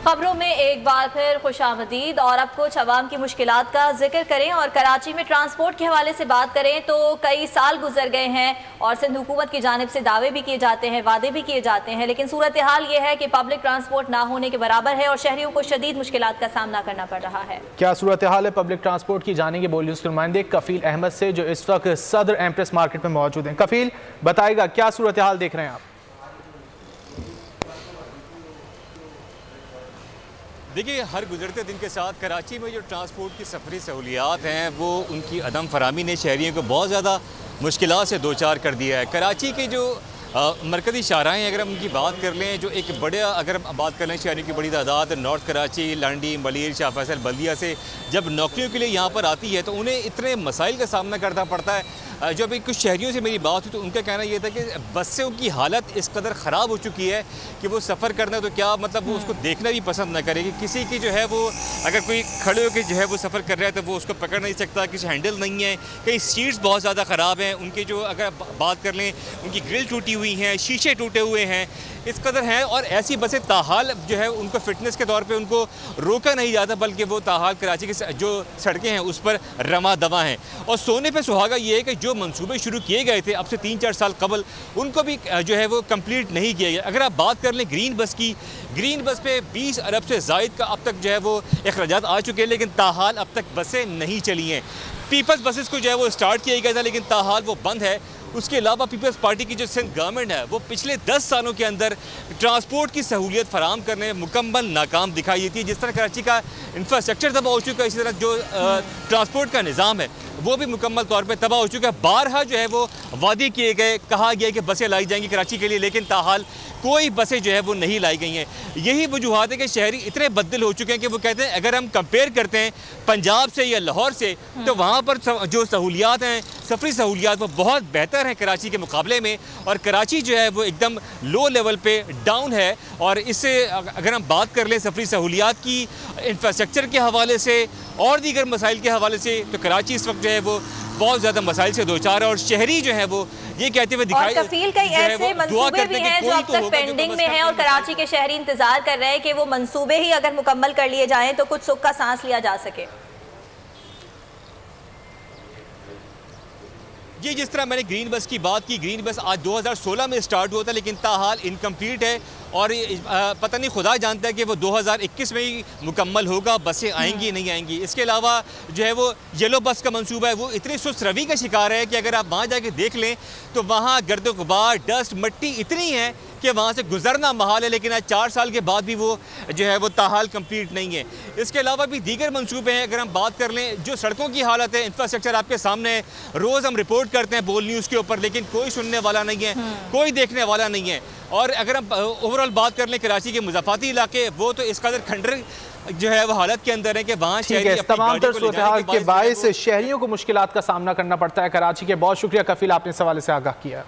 खबरों में एक बार फिर खुश आमदीद। और अब कुछ अवाम की मुश्किल का ज़िक्र करें और कराची में ट्रांसपोर्ट के हवाले से बात करें तो कई साल गुजर गए हैं और सिंध हुकूमत की जानब से दावे भी किए जाते हैं, वादे भी किए जाते हैं, लेकिन सूरत हाल ये है कि पब्लिक ट्रांसपोर्ट ना होने के बराबर है और शहरीों को शदीद मुश्किल का सामना करना पड़ रहा है। क्या सूरत हाल है? पब्लिक ट्रांसपोर्ट की जानेंगे बोलिए उसके नुमाइंदे कफील अहमद से, जो इस वक्त सदर एम्प्रेस मार्केट में मौजूद हैं। कफील बताएगा क्या सूरत हाल देख रहे हैं आप? देखिए, हर गुजरते दिन के साथ कराची में जो ट्रांसपोर्ट की सफरी सहूलियात हैं, वो उनकी अदम फरहमी ने शहरीों को बहुत ज़्यादा मुश्किल से दो चार कर दिया है। कराची के जो मरकज़ी शाराएँ अगर हम उनकी बात कर लें, जो एक बड़े अगर बात कर लें शहरों की बड़ी तादाद, नॉर्थ कराची, लांडी, मलिर, शाह फैसल, बल्दिया से जब नौकरियों के लिए यहाँ पर आती है तो उन्हें इतने मसाइल का सामना करना पड़ता है। जो अभी कुछ शहरीों से मेरी बात हुई तो उनका कहना यह था कि बसों की हालत इस कदर ख़राब हो चुकी है कि वो सफ़र करना तो क्या मतलब वो उसको देखना भी पसंद ना करेगी किसी की जो है वो अगर कोई खड़े होकर जो है वो सफ़र कर रहा है तो वो उसको पकड़ नहीं सकता किसी हैंडल नहीं है। कई सीट्स बहुत ज़्यादा ख़राब हैं उनके जो अगर बात कर लें उनकी ग्रिल टूटी हुई हैं शीशे टूटे हुए हैं इस कदर हैं और ऐसी बसें ताहाल जो है उनको फिटनेस के तौर पे उनको रोका नहीं जाता बल्कि वो ताहाल कराची की जो सड़कें हैं उस पर रमा दवा हैं। और सोने पे सुहागा ये है कि जो मंसूबे शुरू किए गए थे, अब से तीन चार साल कबल, उनको भी जो है वो कंप्लीट नहीं किया गया। अगर आप बात कर लें ग्रीन बस की ग्रीन बस पे बीस अरब से जायद का अब तक जो है वो अखराज आ चुके हैं, लेकिन ताहाल अब तक बसें नहीं चली हैं। पीपल्स बसेस को जो है वो स्टार्ट किया गया था, लेकिन ताहाल वो बंद है। उसके अलावा पीपल्स पार्टी की जो सिंध गवर्नमेंट है, वो पिछले दस सालों के अंदर ट्रांसपोर्ट की सहूलियत फराम करने में मुकम्मल नाकाम दिखाई देती है जिस तरह कराची का इंफ्रास्ट्रक्चर तबाह हो चुका है, इसी तरह जो ट्रांसपोर्ट का निज़ाम है वो भी मुकम्मल तौर पर तबाह हो चुका है। बारहा जो है वो वादे किए गए कहा गया कि बसें लाई जाएँगी कराची के लिए लेकिन ताहाल कोई बसें जो है वो नहीं लाई गई हैं। यही वजूहत है कि शहरी इतने बदल हो चुके हैं कि वो कहते हैं अगर हम कंपेयर करते हैं पंजाब से या लाहौर से तो वहाँ पर जो सहूलियात हैं सफरी सहूलियात वो बहुत बेहतर हैं कराची के मुकाबले में। और कराची जो है वो एकदम लो लेवल पे डाउन है। और इससे अगर हम बात कर लें सफरी सहूलियात की इंफ्रास्ट्रक्चर के हवाले से और दीगर मसाइल के हवाले से तो कराची इस वक्त जो है वो बहुत ज़्यादा मसाइल से दो चार और शहरी जो है वो ये कहते हुए दिखाई कफील कई ऐसे मंसूबे भी हैं जो अब तो तक पेंडिंग में हैं और कराची के शहरी इंतज़ार कर रहे हैं कि वो मंसूबे ही अगर मुकम्मल कर लिए जाएँ तो कुछ सुख का सांस लिया जा सके। ये जिस तरह मैंने ग्रीन बस की बात की ग्रीन बस आज 2016 में स्टार्ट हुआ था लेकिन ताहाल इनकम्प्लीट है और पता नहीं खुदा जानता है कि वो 2021 में ही मुकम्मल होगा बसें आएँगी हम्म। नहीं आएँगी इसके अलावा जो है वो येलो बस का मंसूबा है वो इतनी सुस्त रवि का शिकार है कि अगर आप वहाँ जाके देख लें तो वहाँ गर्द गुबार डस्ट मट्टी इतनी है कि वहाँ से गुजरना महाल है लेकिन आज चार साल के बाद भी वो जो है वो ताहाल कंप्लीट नहीं है। इसके अलावा भी दीगर मनसूबे हैं अगर हम बात कर लें जो सड़कों की हालत है इंफ्रास्ट्रक्चर आपके सामने है रोज़ हम रिपोर्ट करते हैं बोल न्यूज़ के ऊपर लेकिन कोई सुनने वाला नहीं है हम्म। कोई देखने वाला नहीं है। और अगर हम ओवरऑल बात कर लें कराची के मुजाफाती इलाके वो तो इस कदर खंडर जो है वो हालत के अंदर है कि वहाँ तमाम तर सूरत के बायस शहरियों को मुश्किल का सामना करना पड़ता है कराची के। बहुत शुक्रिया कफील आपने इस हवाले से आगाह किया।